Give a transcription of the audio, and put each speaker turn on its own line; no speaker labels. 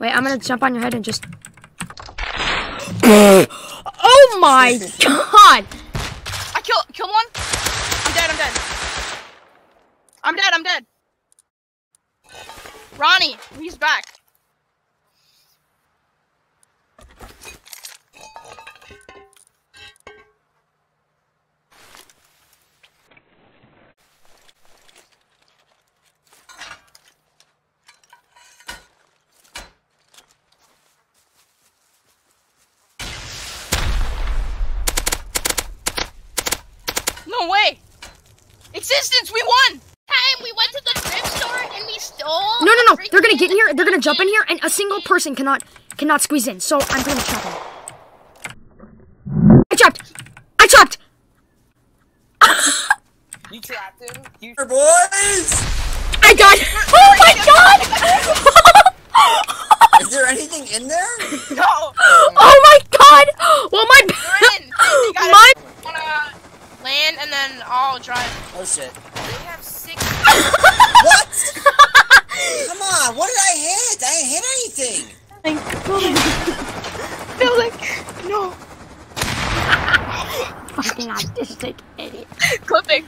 Wait, I'm gonna jump on your head and just. oh my god!
I kill kill one. I'm dead. I'm dead. I'm dead. I'm dead. Ronnie, he's back. No way! Existence, we won!
Time we went to the thrift store and we stole.
No, no, no! They're gonna get in here. They're gonna jump in here, and a single person cannot cannot squeeze in. So I'm gonna trap him. I trapped. I trapped.
You trapped him? You
boys!
I got. Oh my god!
Is there anything in there?
No!
oh my god! Well, my
You're in! You gotta
my
wanna land and then I'll drive.
Oh shit.
We have six.
What? Come on, what did I hit? I didn't hit anything.
No, fucking autistic idiot.
Clipping.